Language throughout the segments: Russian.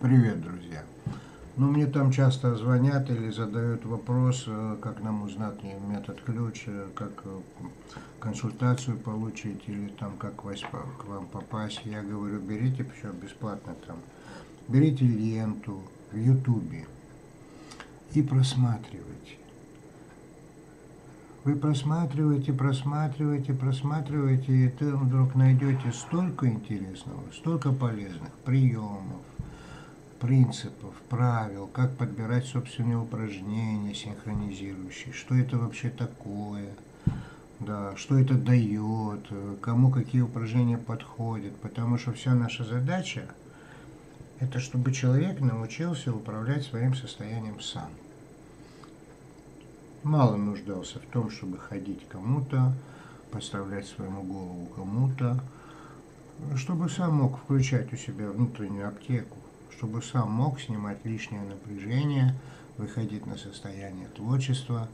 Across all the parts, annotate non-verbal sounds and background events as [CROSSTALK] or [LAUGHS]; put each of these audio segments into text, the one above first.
Привет, друзья. Ну, мне там часто звонят или задают вопрос, э, как нам узнать метод ключ, э, как э, консультацию получить или там как к вам попасть. Я говорю, берите все бесплатно там. Берите ленту в Ютубе и просматривайте. Вы просматриваете, просматриваете, просматриваете, и ты вдруг найдете столько интересного, столько полезных приемов, принципов, правил, как подбирать собственные упражнения синхронизирующие, что это вообще такое, да, что это дает, кому какие упражнения подходят, потому что вся наша задача – это чтобы человек научился управлять своим состоянием сам. Мало нуждался в том, чтобы ходить кому-то, подставлять своему голову кому-то, чтобы сам мог включать у себя внутреннюю аптеку, чтобы сам мог снимать лишнее напряжение, выходить на состояние творчества,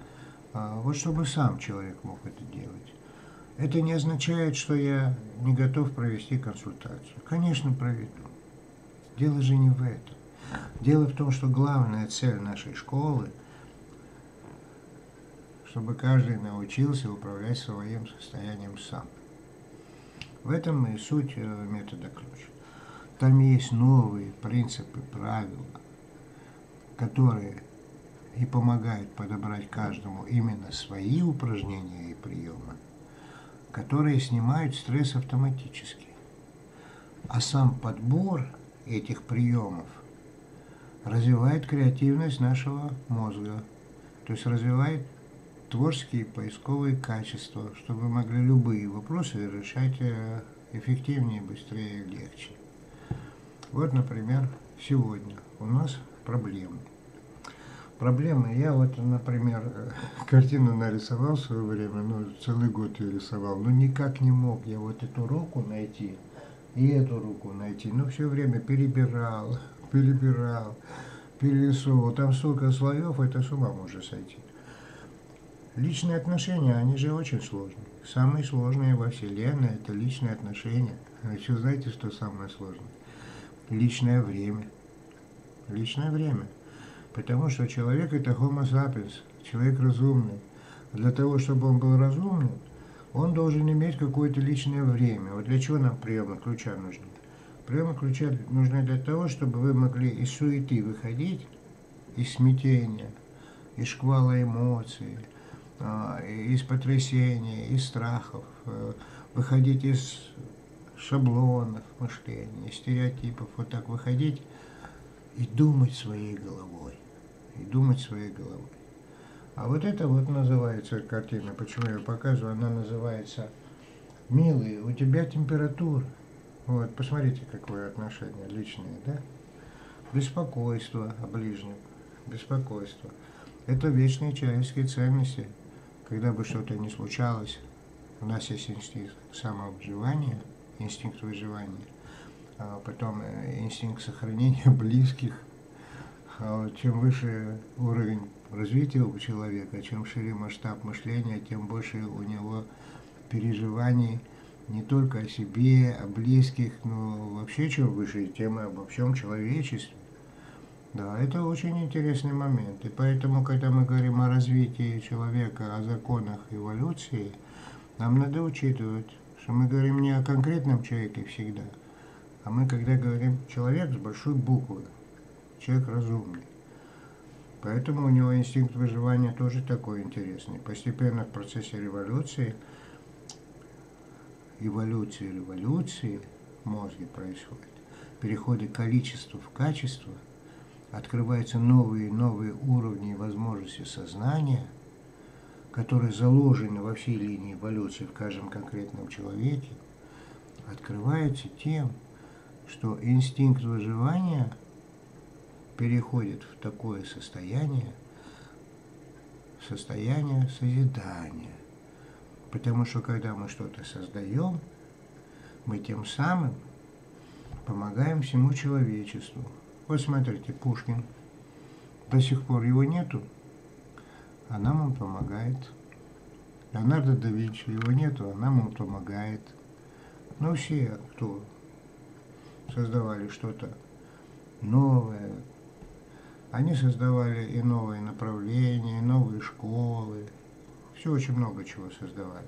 а, вот чтобы сам человек мог это делать. Это не означает, что я не готов провести консультацию. Конечно, проведу. Дело же не в этом. Дело в том, что главная цель нашей школы – чтобы каждый научился управлять своим состоянием сам. В этом и суть э, метода ключ. Там есть новые принципы, правила, которые и помогают подобрать каждому именно свои упражнения и приемы, которые снимают стресс автоматически. А сам подбор этих приемов развивает креативность нашего мозга, то есть развивает творческие поисковые качества, чтобы могли любые вопросы решать э, эффективнее, быстрее и легче. Вот, например, сегодня у нас проблемы. Проблемы. Я вот, например, [LAUGHS] картину нарисовал в свое время, ну, целый год ее рисовал, но никак не мог я вот эту руку найти и эту руку найти. Но все время перебирал, перебирал, перерисовывал. Там столько слоев, это с ума может сойти. Личные отношения, они же очень сложные. Самые сложные во Вселенной – это личные отношения. А еще знаете, что самое сложное? Личное время. Личное время. Потому что человек это homo sapiens, человек разумный. Для того, чтобы он был разумным, он должен иметь какое-то личное время. Вот для чего нам приемы ключа нужны? Приемы ключа нужны для того, чтобы вы могли из суеты выходить, из смятения, из шквала эмоций, а, из потрясений, из страхов, э, выходить из шаблонов мышления, стереотипов, вот так выходить и думать своей головой. И думать своей головой. А вот это вот называется картина, почему я показываю, она называется «Милый, у тебя температура». Вот, посмотрите, какое отношение личное, да? Беспокойство о ближнем, беспокойство. Это вечные человеческие ценности. Когда бы что-то ни случалось, у нас есть инстинкт самовыживания – инстинкт выживания, а потом э, инстинкт сохранения [LAUGHS] близких. А чем выше уровень развития у человека, чем шире масштаб мышления, тем больше у него переживаний не только о себе, о близких, но вообще чем выше, тем и обо всем человечестве. Да, это очень интересный момент. И поэтому, когда мы говорим о развитии человека, о законах эволюции, нам надо учитывать что мы говорим не о конкретном человеке всегда, а мы когда говорим человек с большой буквы, человек разумный. Поэтому у него инстинкт выживания тоже такой интересный. Постепенно в процессе революции, эволюции революции в происходит, переходы количества в качество, открываются новые новые уровни и возможности сознания – которые заложены во всей линии эволюции в каждом конкретном человеке, открывается тем, что инстинкт выживания переходит в такое состояние, состояние созидания. Потому что когда мы что-то создаем, мы тем самым помогаем всему человечеству. Вот смотрите, Пушкин. До сих пор его нету, а нам он помогает. Леонардо да Винчи, его нету, а нам он помогает. Ну, все, кто создавали что-то новое. Они создавали и новые направления, и новые школы. Все очень много чего создавали.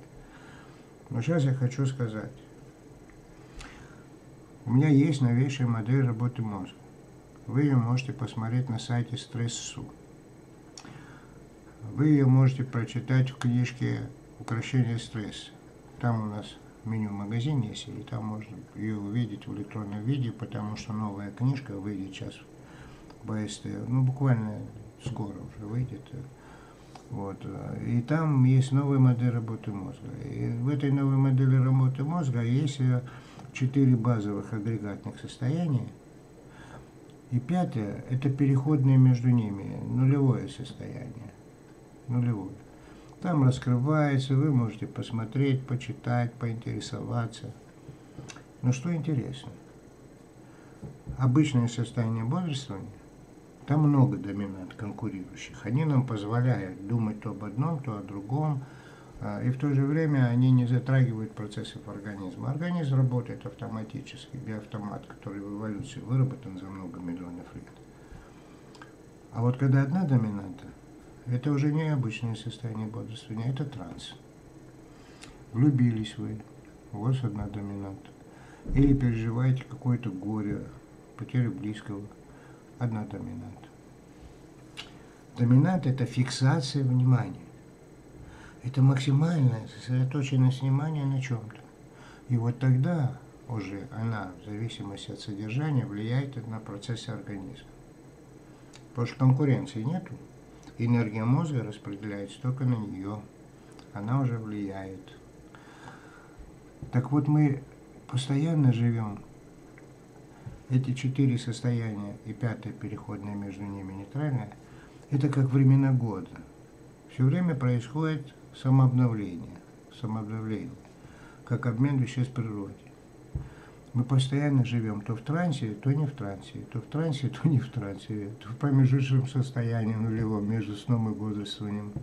Но сейчас я хочу сказать. У меня есть новейшая модель работы мозга. Вы ее можете посмотреть на сайте Стрессу. Вы ее можете прочитать в книжке «Укращение стресса». Там у нас меню магазин есть, и там можно ее увидеть в электронном виде, потому что новая книжка выйдет сейчас в БСТ, ну буквально скоро уже выйдет. Вот. И там есть новая модель работы мозга. И в этой новой модели работы мозга есть четыре базовых агрегатных состояния. И пятое – это переходное между ними, нулевое состояние. Нулевое. Там раскрывается, вы можете посмотреть, почитать, поинтересоваться. Но что интересно, обычное состояние бодрствования, там много доминант конкурирующих. Они нам позволяют думать то об одном, то о другом, а, и в то же время они не затрагивают процессов организма. Организм работает автоматически, биоавтомат, который в эволюции выработан за много миллионов лет. А вот когда одна доминанта, это уже не обычное состояние бодрствования, это транс. Влюбились вы, у вас одна доминанта. Или переживаете какое-то горе, потерю близкого, одна доминанта. Доминант – это фиксация внимания. Это максимальная сосредоточенность внимания на чем-то. И вот тогда уже она, в зависимости от содержания, влияет на процессы организма. Потому что конкуренции нету. Энергия мозга распределяется только на нее. Она уже влияет. Так вот мы постоянно живем эти четыре состояния и пятое переходное между ними нейтральное, это как времена года. Все время происходит самообновление, самообновление, как обмен веществ в природе. Мы постоянно живем то в трансе, то не в трансе, то в трансе, то не в трансе, то в промежуточном состоянии нулевом между сном и бодрствованием,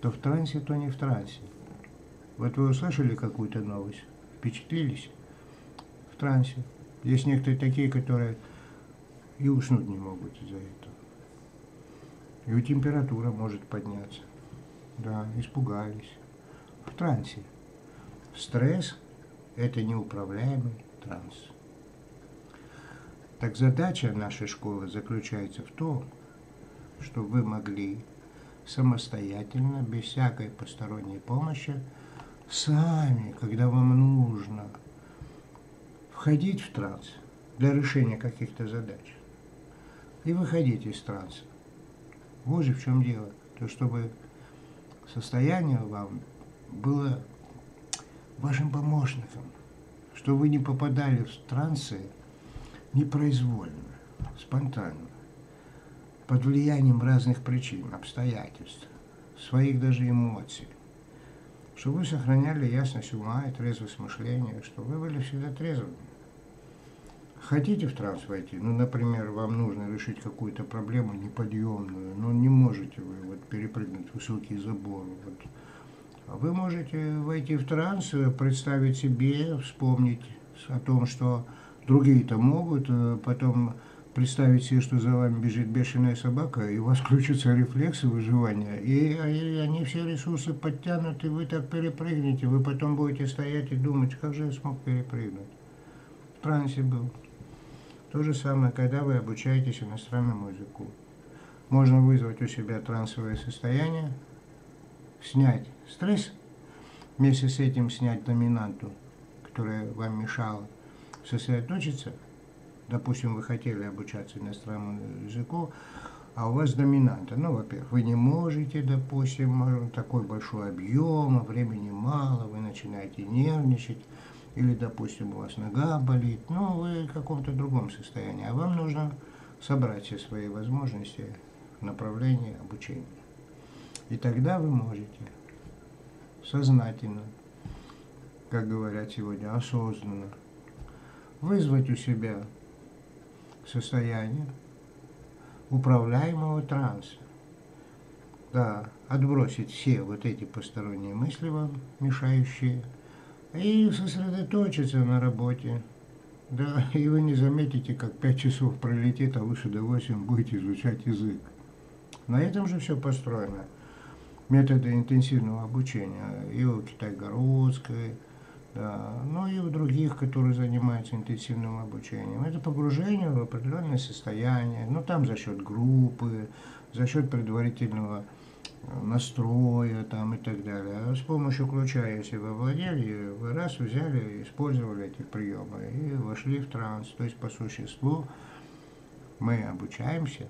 то в трансе, то не в трансе. Вот вы услышали какую-то новость, впечатлились в трансе. Есть некоторые такие, которые и уснуть не могут из-за этого. И температура может подняться. Да, испугались. В трансе. Стресс – это неуправляемый транс. Так задача нашей школы заключается в том, чтобы вы могли самостоятельно, без всякой посторонней помощи, сами, когда вам нужно, входить в транс для решения каких-то задач и выходить из транса. Вот же в чем дело. То, чтобы состояние вам было вашим помощником, что вы не попадали в трансы непроизвольно, спонтанно, под влиянием разных причин, обстоятельств, своих даже эмоций, что вы сохраняли ясность ума и трезвость мышления, что вы были всегда трезвыми. Хотите в транс войти? Ну, например, вам нужно решить какую-то проблему неподъемную, но не можете вы вот перепрыгнуть высокий забор. Вот. А вы можете войти в транс, представить себе, вспомнить о том, что другие-то могут, э, потом представить себе, что за вами бежит бешеная собака, и у вас [LAUGHS] включатся рефлексы выживания, и, и они все ресурсы подтянут, и вы так перепрыгнете, вы потом будете стоять и думать, как же я смог перепрыгнуть. В трансе был. То же самое, когда вы обучаетесь иностранному языку. Можно вызвать у себя трансовое состояние, снять стресс, вместе с этим снять доминанту, которая вам мешала сосредоточиться. Допустим, вы хотели обучаться иностранному языку, а у вас доминанта. Ну, во-первых, вы не можете, допустим, такой большой объем, а времени мало, вы начинаете нервничать или, допустим, у вас нога болит, ну, вы в каком-то другом состоянии, а вам нужно собрать все свои возможности в направлении обучения. И тогда вы можете сознательно, как говорят сегодня, осознанно, вызвать у себя состояние управляемого транса. Да, отбросить все вот эти посторонние мысли вам, мешающие, и сосредоточиться на работе, Да, и вы не заметите, как пять часов пролетит, а вы с удовольствием будете изучать язык. На этом же все построено. Методы интенсивного обучения и у Китай-Городской, да, но и у других, которые занимаются интенсивным обучением. Это погружение в определенное состояние, ну там за счет группы, за счет предварительного э, настроя там и так далее. А с помощью ключа, если вы владели, вы раз взяли, использовали эти приемы и вошли в транс. То есть по существу мы обучаемся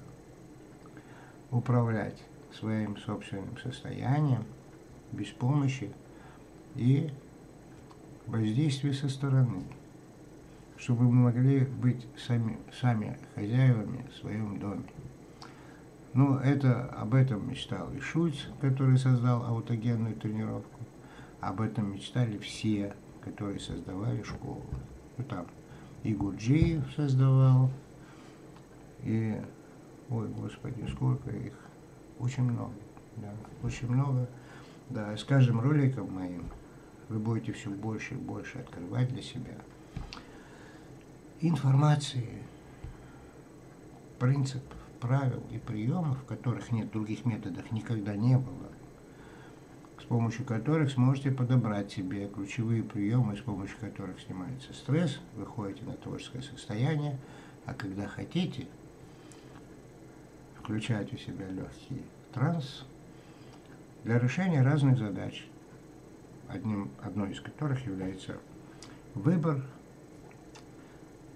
управлять своим собственным состоянием без помощи и воздействия со стороны, чтобы мы могли быть сами, сами хозяевами в своем доме. Ну, это, об этом мечтал и Шульц, который создал аутогенную тренировку. Об этом мечтали все, которые создавали школу. Ну, там и Гурджиев создавал, и, ой, господи, сколько их, очень много, да, очень много. Да, с каждым роликом моим вы будете все больше и больше открывать для себя информации, принципов, правил и приемов, которых нет, других методов никогда не было, с помощью которых сможете подобрать себе ключевые приемы, с помощью которых снимается стресс, выходите на творческое состояние, а когда хотите, включать у себя легкий транс для решения разных задач, одним, одной из которых является выбор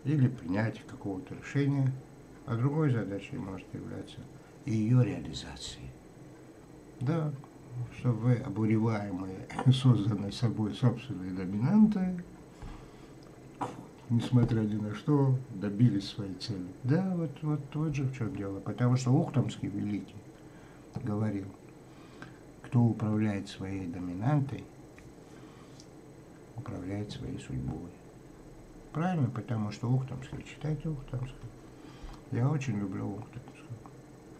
или принятие какого-то решения – а другой задачей может являться ее реализацией. Да, чтобы вы, обуреваемые [LAUGHS] созданной собой собственной доминантой, несмотря ни на что, добились своей цели. Да, вот, вот, вот же в чем дело. Потому что Ухтомский великий говорил, кто управляет своей доминантой, управляет своей судьбой. Правильно, потому что Ухтомский, читайте Ухтомский. Я очень люблю Ухту.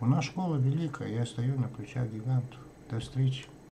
У нас школа великая, я стою на плечах гигантов. До встречи.